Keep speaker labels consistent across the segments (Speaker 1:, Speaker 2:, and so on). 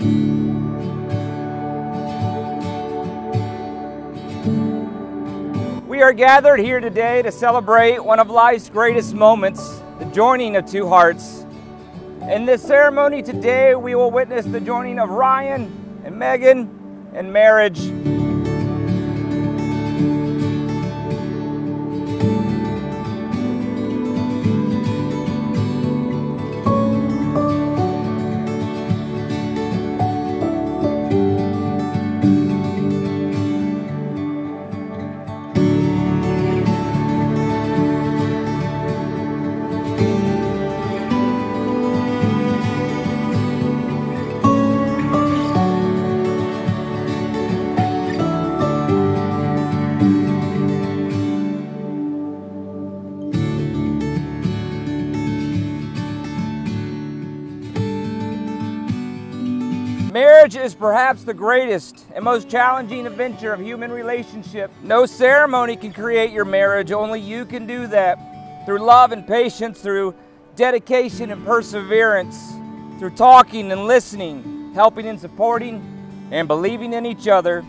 Speaker 1: We are gathered here today to celebrate one of life's greatest moments, the joining of two hearts. In this ceremony today, we will witness the joining of Ryan and Megan in marriage. Is perhaps the greatest and most challenging adventure of human relationship. No ceremony can create your marriage, only you can do that. Through love and patience, through dedication and perseverance, through talking and listening, helping and supporting, and believing in each other,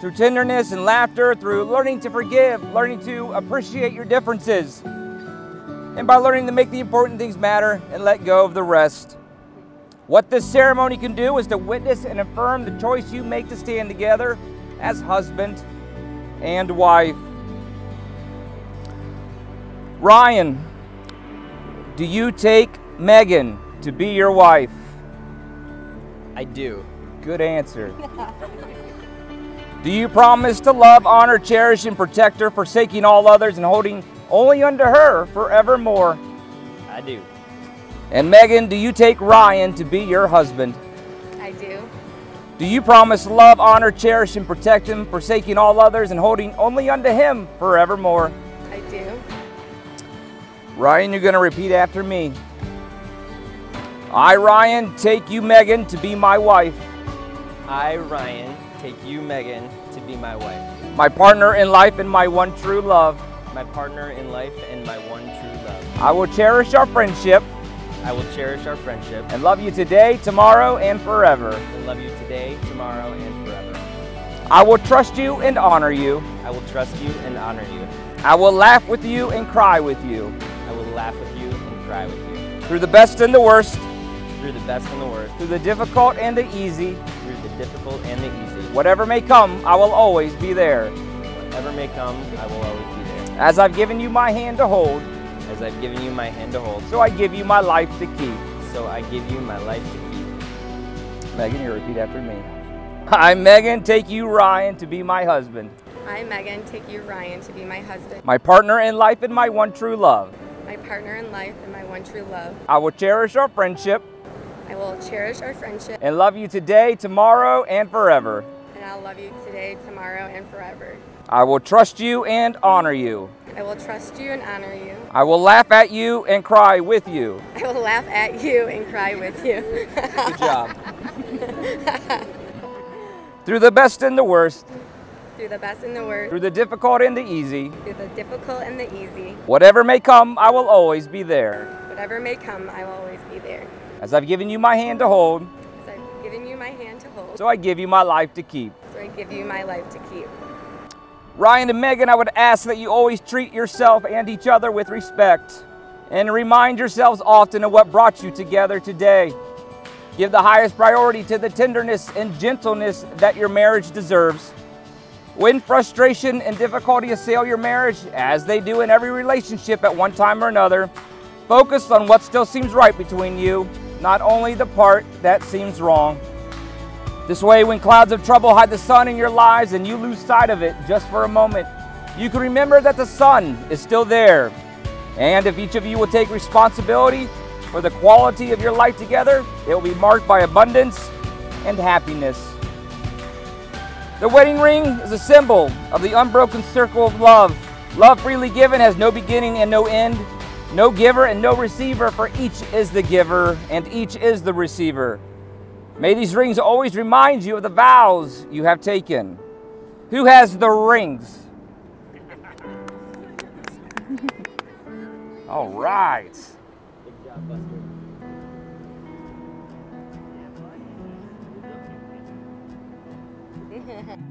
Speaker 1: through tenderness and laughter, through learning to forgive, learning to appreciate your differences, and by learning to make the important things matter and let go of the rest. What this ceremony can do is to witness and affirm the choice you make to stand together as husband and wife. Ryan, do you take Megan to be your wife?
Speaker 2: I do.
Speaker 1: Good answer. do you promise to love, honor, cherish, and protect her, forsaking all others and holding only unto her forevermore?
Speaker 2: I do.
Speaker 1: And Megan, do you take Ryan to be your husband?
Speaker 3: I do.
Speaker 1: Do you promise love, honor, cherish, and protect him, forsaking all others and holding only unto him forevermore?
Speaker 3: I do.
Speaker 1: Ryan, you're going to repeat after me. I, Ryan, take you, Megan, to be my wife,
Speaker 2: I, Ryan, take you, Megan, to be my wife,
Speaker 1: my partner in life, and my one true love.
Speaker 2: my partner in life, and my one true love.
Speaker 1: I will cherish our friendship
Speaker 2: I will cherish our friendship
Speaker 1: and love you today, tomorrow, and forever.
Speaker 2: and love you today, tomorrow, and forever.
Speaker 1: I will trust you and honor you.
Speaker 2: I will trust you and honor you.
Speaker 1: I will laugh with you and cry with you.
Speaker 2: I will laugh with you and cry with you.
Speaker 1: Through the best and the worst,
Speaker 2: Through the best and the worst,
Speaker 1: through the difficult and the easy,
Speaker 2: through the difficult and the easy.
Speaker 1: whatever may come, I will always be there.
Speaker 2: Whatever may come, I will always be there.
Speaker 1: As I've given you my hand to hold,
Speaker 2: As I've given you my hand to hold,
Speaker 1: so I give you my life to keep.
Speaker 2: so I give you my life to keep.
Speaker 1: Megan, you repeat after me. I, Megan, take you, Ryan, to be my husband,
Speaker 3: I, Megan, take you, Ryan, to be my husband,
Speaker 1: my partner in life, and my one true love.
Speaker 3: my partner in life, and my one true love.
Speaker 1: I will cherish our friendship
Speaker 3: I will cherish our friendship,
Speaker 1: and love you today, tomorrow, and forever.
Speaker 3: and I'll love you today, tomorrow, and forever.
Speaker 1: I will trust you and honor you.
Speaker 3: I will trust you and honor you.
Speaker 1: I will laugh at you and cry with you.
Speaker 3: I will laugh at you and cry with you.
Speaker 2: Good job.
Speaker 1: Through the best and the worst,
Speaker 3: Through the best and the worst,
Speaker 1: through the difficult and the easy,
Speaker 3: through the difficult and the easy,
Speaker 1: whatever may come, I will always be there.
Speaker 3: whatever may come, I will always be there.
Speaker 1: As I've given you my hand to hold,
Speaker 3: As I've given you my hand to hold,
Speaker 1: so I give you my life to keep.
Speaker 3: so I give you my life to keep.
Speaker 1: Ryan and Megan, I would ask that you always treat yourself and each other with respect and remind yourselves often of what brought you together today. Give the highest priority to the tenderness and gentleness that your marriage deserves. When frustration and difficulty assail your marriage, as they do in every relationship at one time or another, focus on what still seems right between you, not only the part that seems wrong. This way, when clouds of trouble hide the sun in your lives and you lose sight of it just for a moment, you can remember that the sun is still there. And if each of you will take responsibility for the quality of your life together, it will be marked by abundance and happiness. The wedding ring is a symbol of the unbroken circle of love. Love freely given has no beginning and no end, no giver and no receiver, for each is the giver and each is the receiver. May these rings always remind you of the vows you have taken. Who has the rings? All right.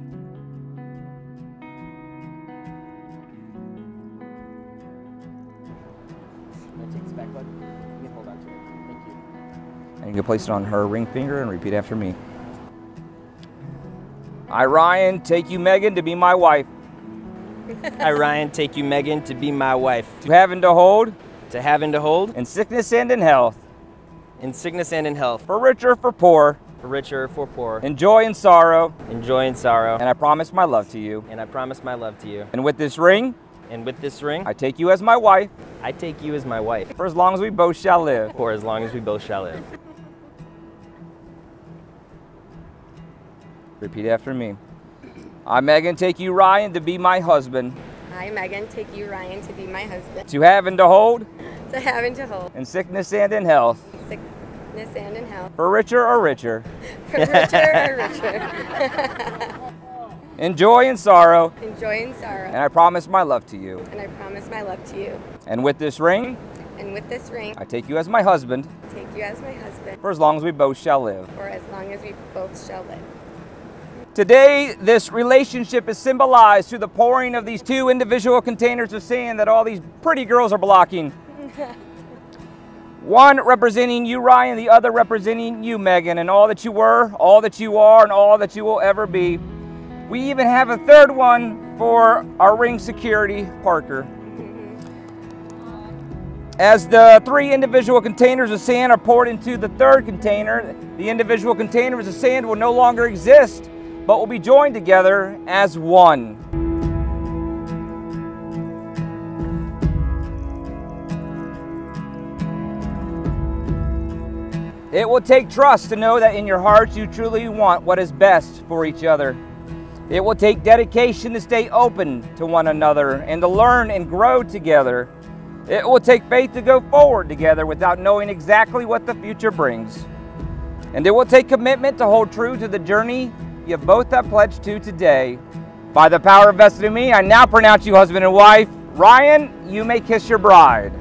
Speaker 1: And you can place it on her ring finger and repeat after me. I, Ryan, take you, Megan, to be my wife,
Speaker 2: I, Ryan, take you, Megan, to be my wife,
Speaker 1: to have and to hold,
Speaker 2: to have and to hold,
Speaker 1: in sickness and in health,
Speaker 2: in sickness and in health,
Speaker 1: for richer, for poor,
Speaker 2: for richer, for poor,
Speaker 1: in joy and sorrow,
Speaker 2: in joy and sorrow.
Speaker 1: and I promise my love to you.
Speaker 2: And I promise my love to you.
Speaker 1: And with this ring,
Speaker 2: And with this ring,
Speaker 1: I take you as my wife
Speaker 2: I take you as my wife,
Speaker 1: for as long as we both shall live.
Speaker 2: for as long as we both shall live.
Speaker 1: Repeat after me. I, Megan, take you, Ryan, to be my husband,
Speaker 3: I, Megan, take you, Ryan, to be my husband,
Speaker 1: to have and to hold,
Speaker 3: to have and to hold,
Speaker 1: in sickness and in health,
Speaker 3: in sickness and in health,
Speaker 1: for richer or richer,
Speaker 3: for richer or richer,
Speaker 1: in joy and sorrow,
Speaker 3: in joy and sorrow. and.
Speaker 1: I promise my love to you.
Speaker 3: And I promise my love to you.
Speaker 1: And with this ring,
Speaker 3: And with this ring,
Speaker 1: I take you as my husband,
Speaker 3: take you as my husband,
Speaker 1: for as long as we both shall live.
Speaker 3: for as long as we both shall live.
Speaker 1: Today, this relationship is symbolized through the pouring of these two individual containers of sand that all these pretty girls are blocking. One representing you, Ryan, the other representing you, Megan, and all that you were, all that you are, and all that you will ever be. We even have a third one for our ring security, Parker. As the three individual containers of sand are poured into the third container, the individual containers of sand will no longer exist, but will be joined together as one. It will take trust to know that in your hearts you truly want what is best for each other. It will take dedication to stay open to one another and to learn and grow together. It will take faith to go forward together without knowing exactly what the future brings. And it will take commitment to hold true to the journey you both have pledged to today. By the power vested in me, I now pronounce you husband and wife. Ryan, you may kiss your bride.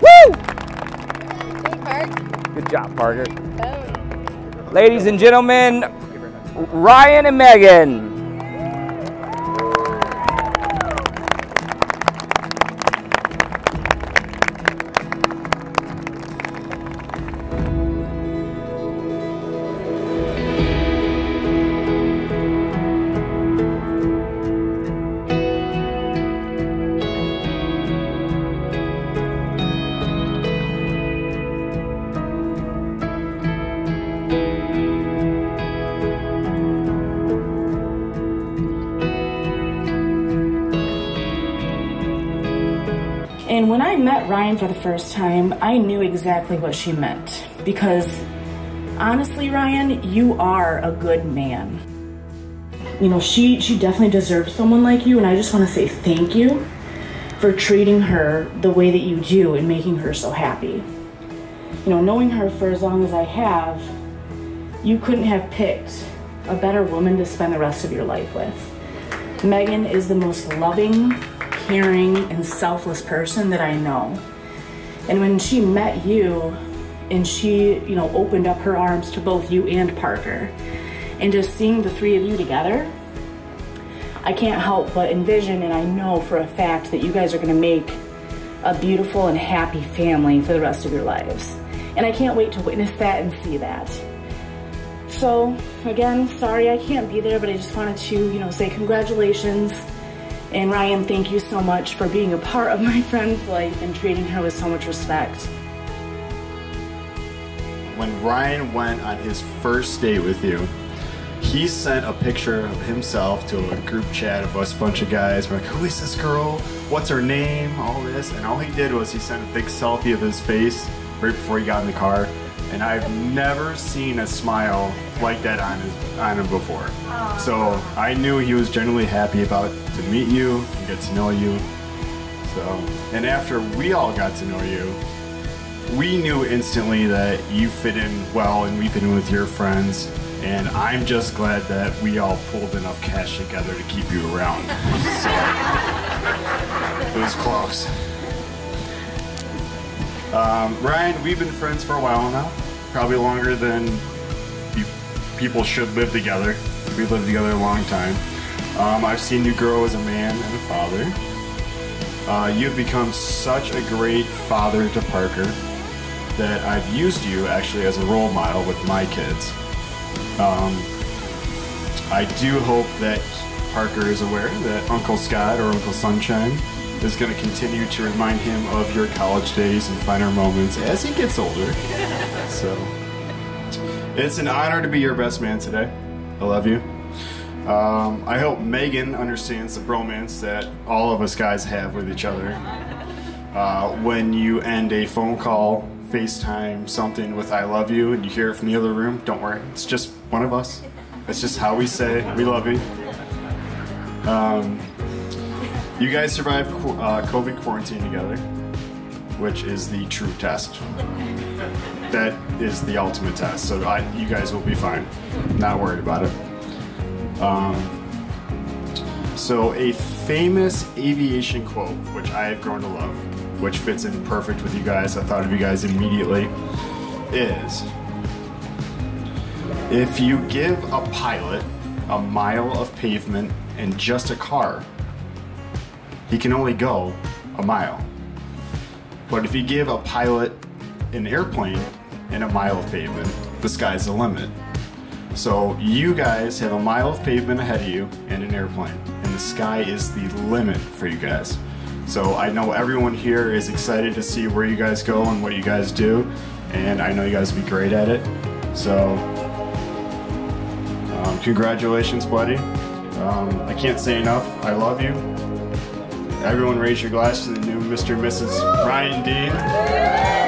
Speaker 1: Woo! Good job, Parker. Ladies and gentlemen, Ryan and Megan.
Speaker 4: And when I met Ryan for the first time, I knew exactly what she meant. Because honestly, Ryan, you are a good man. You know, she, she definitely deserves someone like you, and I just want to say thank you for treating her the way that you do and making her so happy. You know, knowing her for as long as I have, you couldn't have picked a better woman to spend the rest of your life with. Megan is the most loving, caring, and selfless person that I know. And when she met you and she, you know, opened up her arms to both you and Parker, and just seeing the three of you together, I can't help but envision and I know for a fact that you guys are gonna make a beautiful and happy family for the rest of your lives. And I can't wait to witness that and see that. So again, sorry I can't be there, but I just wanted to, you know, say congratulations. And Ryan, thank you so much for being a part of my friend's life and treating her with so much respect.
Speaker 5: when Ryan went on his first date with you, he sent a picture of himself to a group chat of us bunch of guys. We're like, who is this girl? What's her name? All this. And all he did was he sent a big selfie of his face right before he got in the car. And I've never seen a smile like that on, his, on him before. So I knew he was genuinely happy about to meet you and get to know you. So, and after we all got to know you, we knew instantly that you fit in well and we fit in with your friends. And I'm just glad that we all pulled enough cash together to keep you around. So, it was close. Um, Ryan, we've been friends for a while now, probably longer than people should live together. We've lived together a long time. Um, I've seen you grow as a man and a father. Uh, you've become such a great father to Parker that I've used you actually as a role model with my kids. Um, I do hope that Parker is aware that Uncle Scott or Uncle Sunshine is going to continue to remind him of your college days and finer moments as he gets older. so, it's an honor to be your best man today. I love you. Um, I hope Megan understands the bromance that all of us guys have with each other. Uh, when you end a phone call, FaceTime, something with I love you, and you hear it from the other room, don't worry. It's just one of us. It's just how we say we love you. Um, you guys survived uh, COVID quarantine together, which is the true test. That is the ultimate test. So I, you guys will be fine. Not worried about it. Um, so, a famous aviation quote, which I have grown to love, which fits in perfect with you guys, I thought of you guys immediately, is if you give a pilot a mile of pavement and just a car, he can only go a mile. But if you give a pilot an airplane and a mile of pavement, the sky's the limit. So you guys have a mile of pavement ahead of you and an airplane, and the sky is the limit for you guys. So I know everyone here is excited to see where you guys go and what you guys do, and I know you guys will be great at it. So um, congratulations, buddy. Um, I can't say enough. I love you. Everyone raise your glass to the new Mr. and Mrs. Ryan Dean.